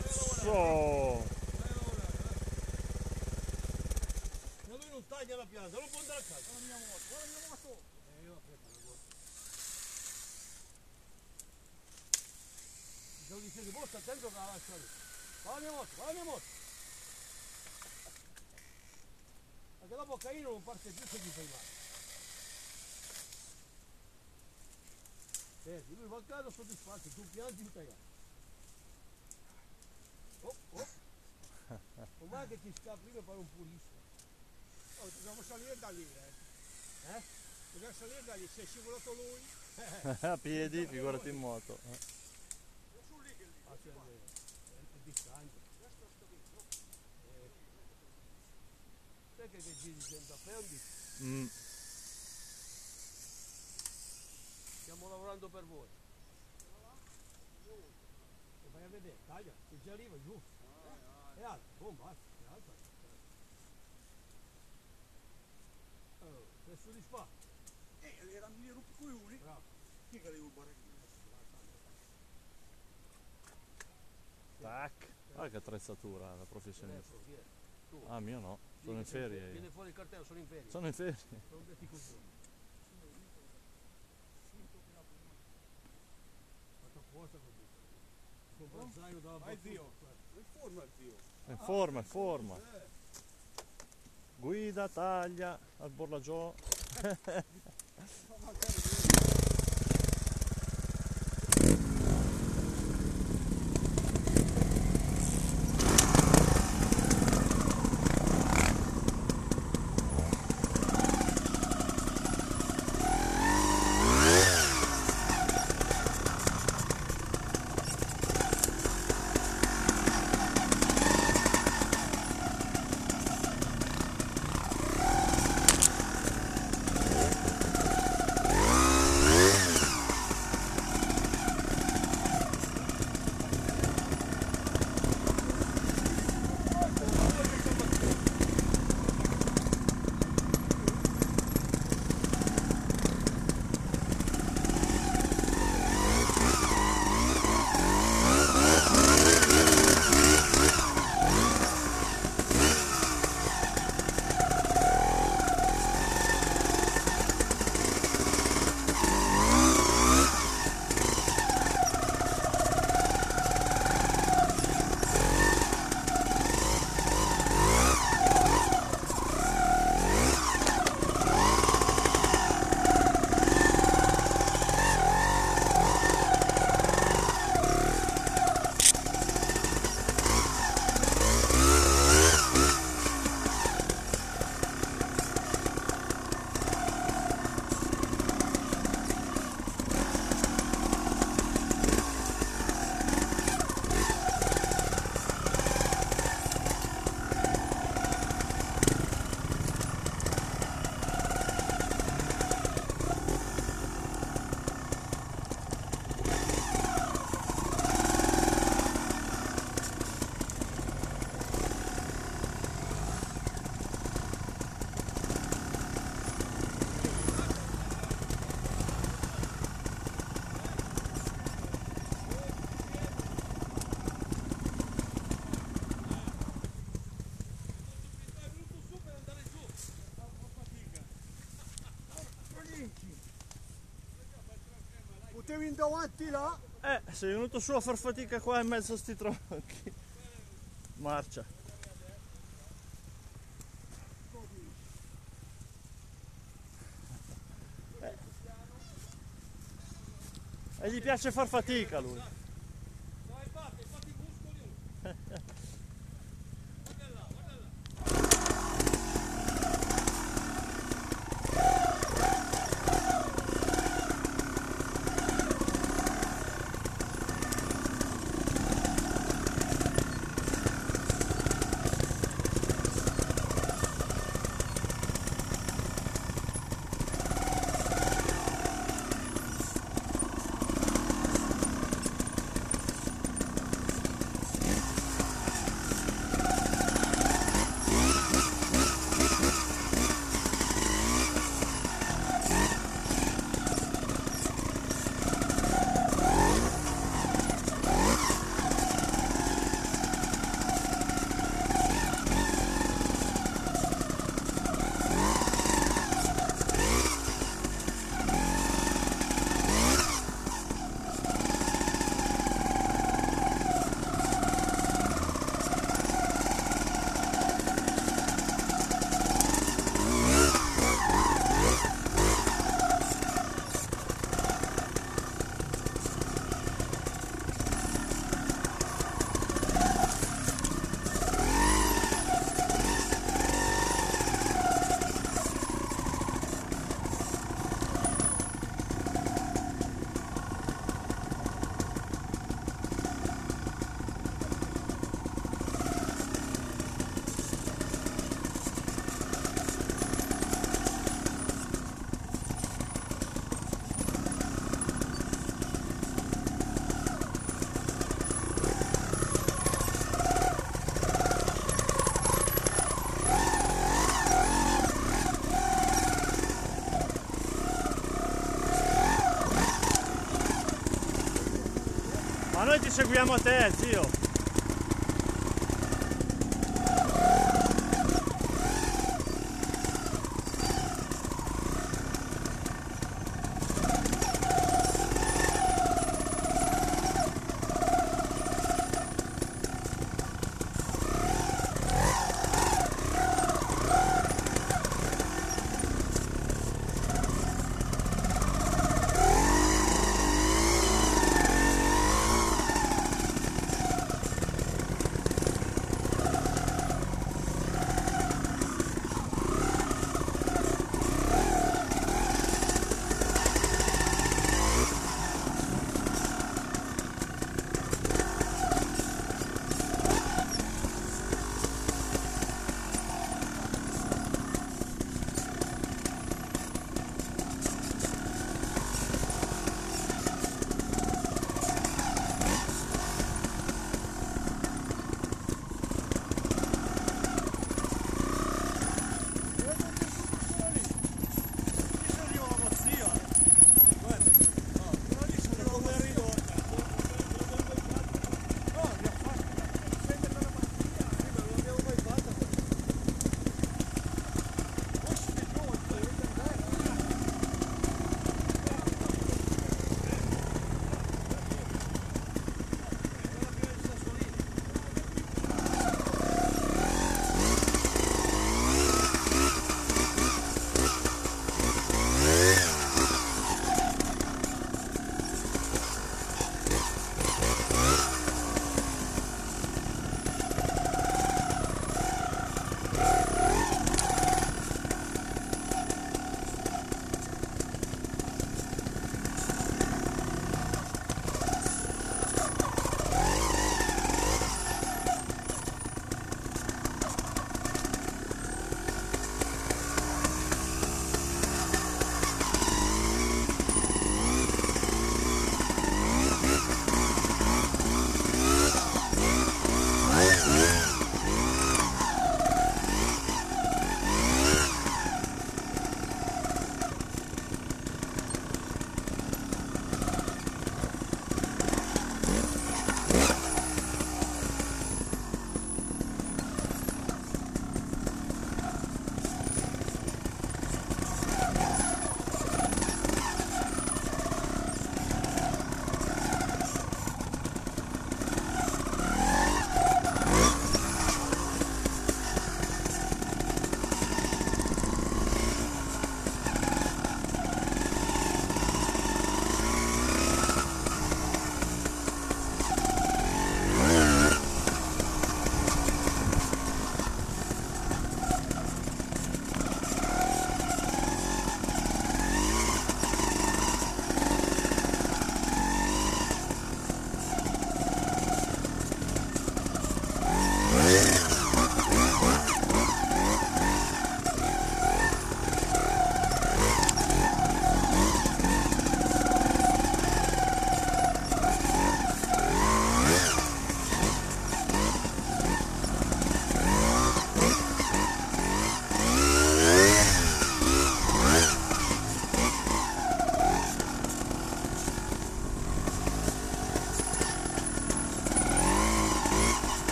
Cazzo! Ma lui non taglia la pianta, non può andare a casa. Guarda la mia moto, guarda la mia moto. Eh, io la. Mi stavo dicendo, boh, sta attento che la lascio lì. Va la mia moto, va la mia moto. Perché dopo Caino non parte più se gli fai male. Vedi, lui va a casa soddisfatto, tu pianti tutta io. Oh, oh. Va che ti scappa prima per un pulista. Oh, dobbiamo salire da lì, eh. Eh? Dobbiamo salire da lì, se è scivolato lui. A piedi, figurati in moto. eh. Su lì che lì. Ah, cioè, è, è distante. Eh, sai che che giri sempre a Fendi? Mm. Stiamo lavorando per voi. Vai a vedere, taglia, se già arriva giù. È alto, boh, basta, è alto. Oh, questo di spa, Eh, erano lì rupi coglioni. bravo. Chi che il baracchino? Tac. Guarda che attrezzatura da professionista. Ah, mio no. Sono in ferie Viene fuori il cartello, sono in ferie. Sono in ferie. Non Zaino dalla Vai, zio. In forma, zio. Guida, taglia, al borlagiò. In davanti là. Eh, sei venuto su a far fatica qua in mezzo a sti tronchi. Marcia. Eh. E gli piace far fatica lui. Noi ti seguiamo te, zio.